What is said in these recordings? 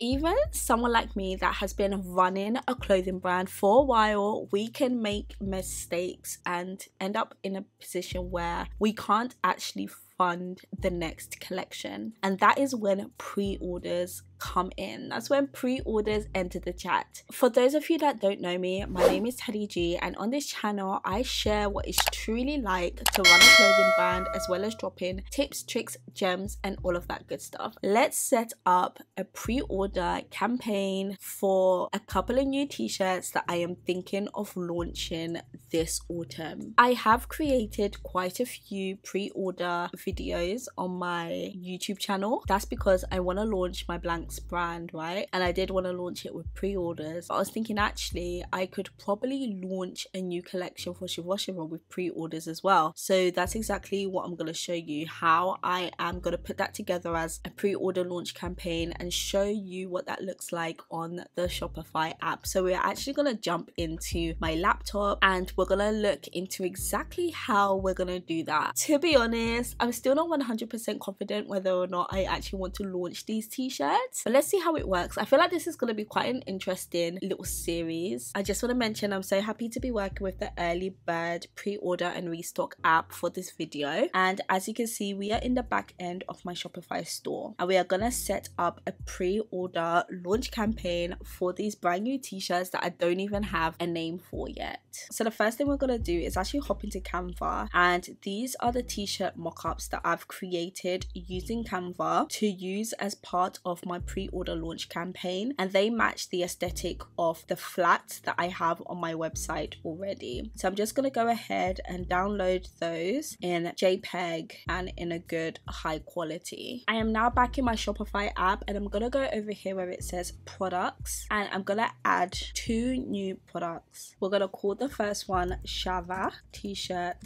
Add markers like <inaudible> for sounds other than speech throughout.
even someone like me that has been running a clothing brand for a while, we can make mistakes and end up in a position where we can't actually fund the next collection. And that is when pre orders come in. That's when pre-orders enter the chat. For those of you that don't know me, my name is Tadii G and on this channel I share what it's truly like to run a clothing brand as well as dropping tips, tricks, gems and all of that good stuff. Let's set up a pre-order campaign for a couple of new t-shirts that I am thinking of launching this autumn. I have created quite a few pre-order videos on my YouTube channel. That's because I want to launch my blank brand, right? And I did want to launch it with pre orders. I was thinking actually I could probably launch a new collection for Shiva with pre orders as well. So that's exactly what I'm going to show you how I am going to put that together as a pre order launch campaign and show you what that looks like on the Shopify app. So we're actually going to jump into my laptop and we're going to look into exactly how we're going to do that. To be honest, I'm still not 100% confident whether or not I actually want to launch these t-shirts but let's see how it works. I feel like this is going to be quite an interesting little series. I just want to mention I'm so happy to be working with the early bird pre-order and restock app for this video. And as you can see, we are in the back end of my Shopify store and we are going to set up a pre-order launch campaign for these brand new t-shirts that I don't even have a name for yet. So the first thing we're going to do is actually hop into Canva and these are the t-shirt mock-ups that I've created using Canva to use as part of my pre-order launch campaign and they match the aesthetic of the flats that I have on my website already. So I'm just going to go ahead and download those in JPEG and in a good high quality. I am now back in my Shopify app and I'm going to go over here where it says products and I'm going to add two new products. We're going to call the first one Shava t-shirt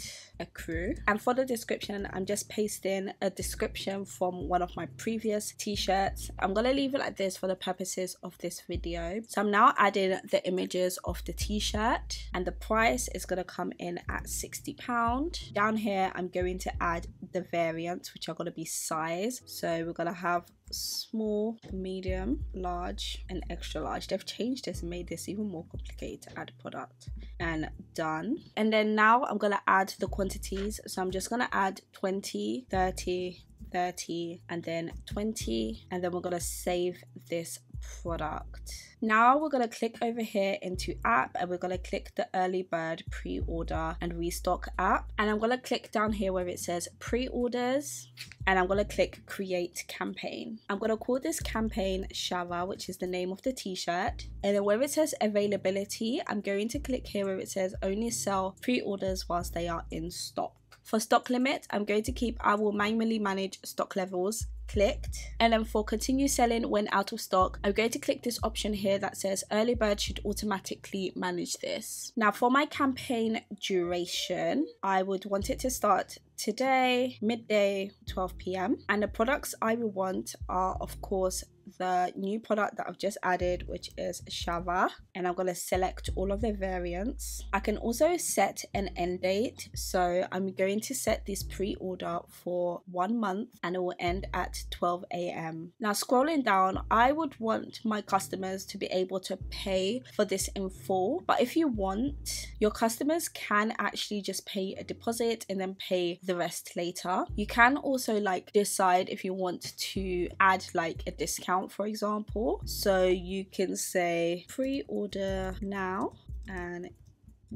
crew and for the description I'm just pasting a description from one of my previous t-shirts. I'm going to leave it like this for the purposes of this video. So I'm now adding the images of the t-shirt and the price is going to come in at 60 pound. Down here I'm going to add the variants which are going to be size. So we're going to have small, medium, large, and extra large. They've changed this and made this even more complicated to add product. And done. And then now I'm gonna add the quantities. So I'm just gonna add 20, 30, 30 and then 20 and then we're going to save this product. Now we're going to click over here into app and we're going to click the early bird pre-order and restock app. And i'm going to click down here where it says pre-orders and i'm going to click create campaign. I'm going to call this campaign shava which is the name of the t-shirt. And then where it says availability i'm going to click here where it says only sell pre-orders whilst they are in stock for stock limit, I'm going to keep I will manually manage stock levels. Clicked. And then for continue selling when out of stock i'm going to click this option here that says early bird should automatically manage this. Now for my campaign duration i would want it to start today midday 12 p.m and the products i will want are of course the new product that I've just added, which is Shava, and I'm going to select all of the variants. I can also set an end date. So I'm going to set this pre-order for one month and it will end at 12 a.m. Now scrolling down, I would want my customers to be able to pay for this in full. But if you want, your customers can actually just pay a deposit and then pay the rest later. You can also like decide if you want to add like a discount for example. So you can say pre order now and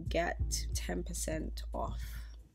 get 10% off.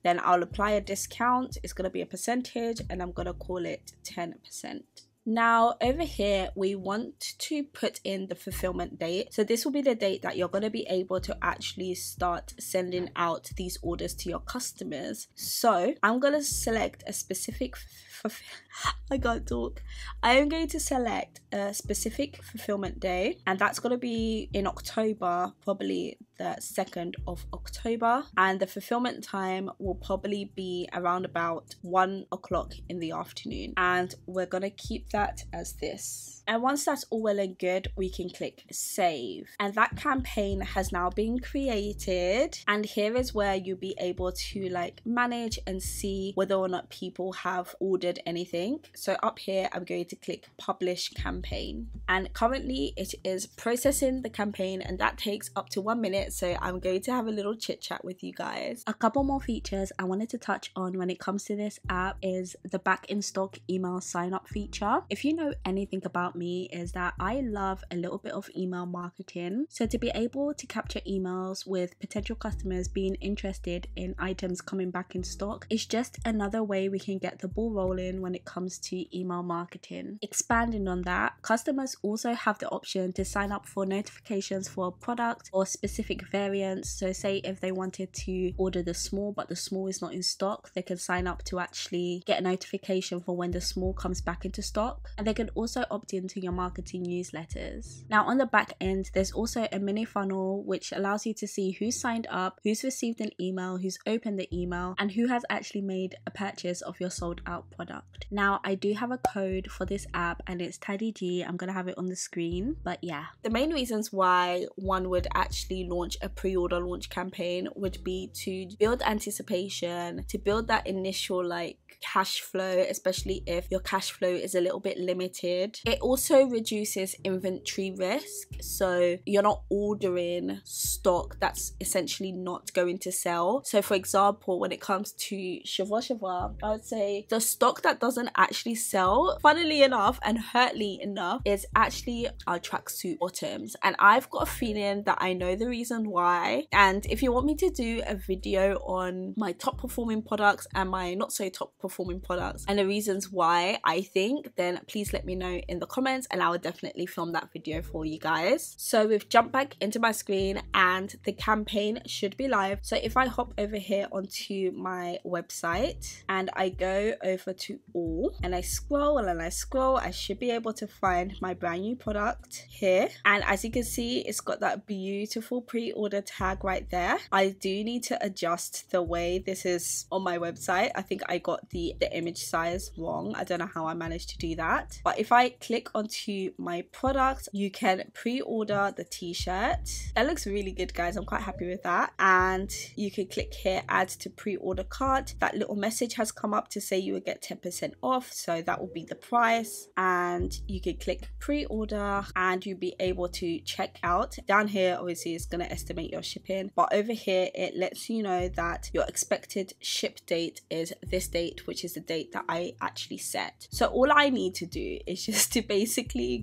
Then I'll apply a discount. It's going to be a percentage and I'm going to call it 10%. Now over here, we want to put in the fulfillment date. So this will be the date that you're going to be able to actually start sending out these orders to your customers. So I'm going to select a specific <laughs> I can't talk. I am going to select a specific fulfillment day, and that's going to be in October, probably the 2nd of October. And the fulfillment time will probably be around about 1 o'clock in the afternoon. And we're going to keep that as this. And once that's all well and good, we can click save. And that campaign has now been created. And here is where you'll be able to like manage and see whether or not people have ordered anything. So up here, I'm going to click publish campaign. And currently it is processing the campaign and that takes up to one minute. So I'm going to have a little chit chat with you guys. A couple more features I wanted to touch on when it comes to this app is the back in stock email sign up feature. If you know anything about me is that I love a little bit of email marketing. So to be able to capture emails with potential customers being interested in items coming back in stock is just another way we can get the ball rolling when it comes to email marketing. Expanding on that, customers also have the option to sign up for notifications for a product or specific variants. So say if they wanted to order the small but the small is not in stock, they can sign up to actually get a notification for when the small comes back into stock. And they can also opt into your marketing newsletters. Now on the back end, there's also a mini funnel which allows you to see who's signed up, who's received an email, who's opened the email, and who has actually made a purchase of your sold out product. Now I do have a code for this app and it's TADIG. I'm gonna have it on the screen. But yeah. The main reasons why one would actually launch a pre-order launch campaign would be to build anticipation, to build that initial like cash flow, especially if your cash flow is a little bit limited. It also reduces inventory risk. So you're not ordering stock that's essentially not going to sell. So, for example, when it comes to Chevrolet Chevrolet, I would say the stock that doesn't actually sell, funnily enough and hurtly enough, is actually our tracksuit bottoms. And I've got a feeling that I know the reason why. And if you want me to do a video on my top performing products and my not so top performing products and the reasons why I think, then please let me know in the comments and I will definitely film that video for you guys. So we've jumped back into my screen and the campaign should be live. So if I hop over here onto my website and I go over to all and I scroll and I scroll, I should be able to find my brand new product here. And as you can see, it's got that beautiful pre-order tag right there. I do need to adjust the way this is on my website. I think I got the, the image size wrong. I don't know how I managed to do that. But if I click onto my product, you can pre-order the t-shirt. That looks really good, guys. I'm quite happy with that. And you can click here, add to pre-order cart. That little message has come up to say you will get 10% off. So that will be the price. And you can click pre-order and you'll be able to check out. Down here, obviously, it's going to estimate your shipping. But over here, it lets you know that your expected ship date is this date, which is the date that I actually set. So all I need to do is just <laughs> to basically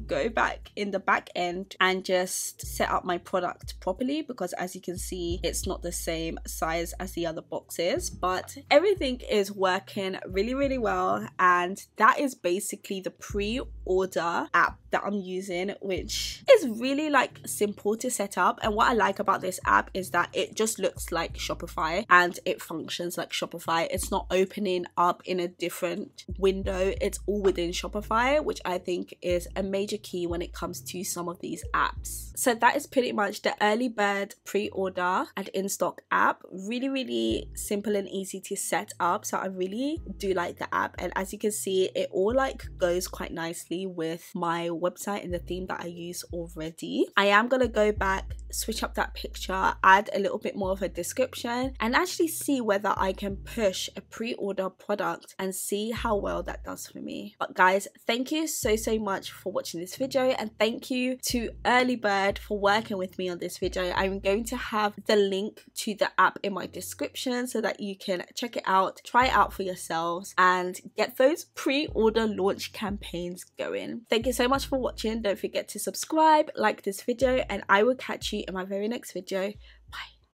go back in the back end and just set up my product properly because as you can see, it's not the same size as the other boxes, but everything is working really, really well. And that is basically the pre-order app that I'm using, which is really like simple to set up. And what I like about this app is that it just looks like Shopify and it functions like Shopify. It's not opening up in a different window, it's all within Shopify, which I think is a major key when it comes to some of these apps. So that is pretty much the early bird pre-order and in-stock app. Really, really simple and easy to set up. So I really do like the app. And as you can see, it all like goes quite nicely with my website and the theme that I use already. I am gonna go back, switch up that picture, add a little bit more of a description and actually see whether I can push a pre-order product and see how well that does for me. But guys, thank you so, so much for watching this video and thank you to Early Bird for working with me on this video. I'm going to have the link to the app in my description so that you can check it out, try it out for yourselves and get those pre-order launch campaigns going. Thank you so much for watching. Don't forget to subscribe, like this video and I will catch in my very next video. Bye.